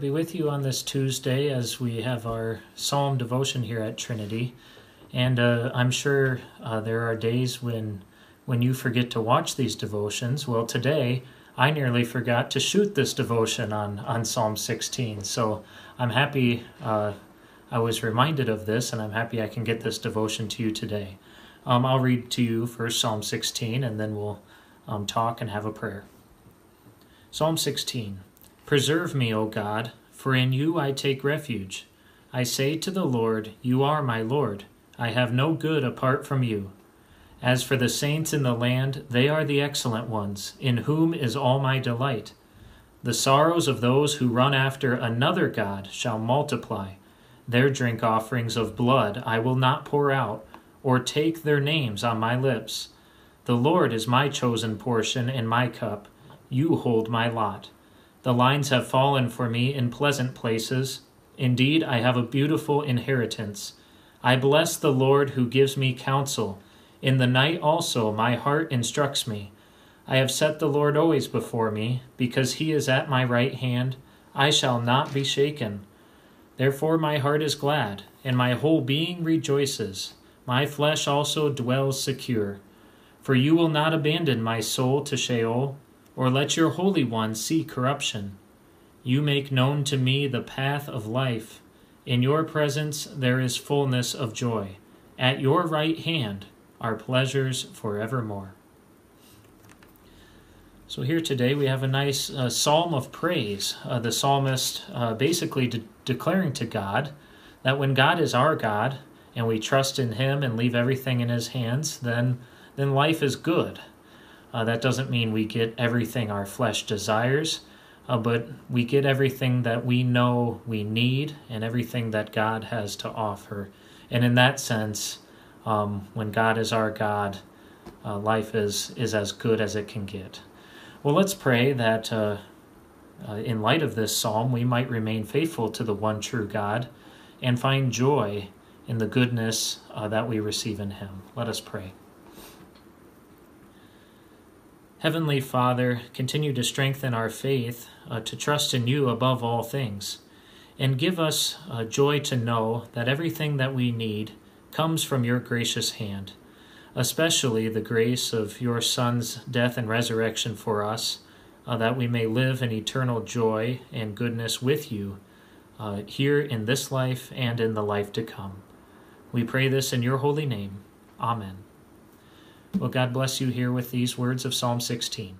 be with you on this Tuesday as we have our psalm devotion here at Trinity. And uh, I'm sure uh, there are days when when you forget to watch these devotions. Well, today I nearly forgot to shoot this devotion on on Psalm 16. So I'm happy uh, I was reminded of this, and I'm happy I can get this devotion to you today. Um, I'll read to you first Psalm 16, and then we'll um, talk and have a prayer. Psalm 16 Preserve me, O God, for in you I take refuge. I say to the Lord, You are my Lord. I have no good apart from you. As for the saints in the land, they are the excellent ones, in whom is all my delight. The sorrows of those who run after another God shall multiply. Their drink offerings of blood I will not pour out, or take their names on my lips. The Lord is my chosen portion and my cup. You hold my lot. The lines have fallen for me in pleasant places. Indeed, I have a beautiful inheritance. I bless the Lord who gives me counsel. In the night also my heart instructs me. I have set the Lord always before me, because he is at my right hand. I shall not be shaken. Therefore my heart is glad, and my whole being rejoices. My flesh also dwells secure. For you will not abandon my soul to Sheol, or let your Holy One see corruption. You make known to me the path of life. In your presence there is fullness of joy. At your right hand are pleasures forevermore. So, here today we have a nice uh, psalm of praise. Uh, the psalmist uh, basically de- declaring to God that when God is our God and we trust in Him and leave everything in His hands, then then life is good. Uh, that doesn't mean we get everything our flesh desires, uh, but we get everything that we know we need and everything that God has to offer. And in that sense, um, when God is our God, uh, life is, is as good as it can get. Well, let's pray that uh, uh, in light of this psalm, we might remain faithful to the one true God and find joy in the goodness uh, that we receive in Him. Let us pray. Heavenly Father, continue to strengthen our faith uh, to trust in you above all things, and give us uh, joy to know that everything that we need comes from your gracious hand, especially the grace of your Son's death and resurrection for us, uh, that we may live in eternal joy and goodness with you uh, here in this life and in the life to come. We pray this in your holy name. Amen. Well, God bless you here with these words of Psalm 16.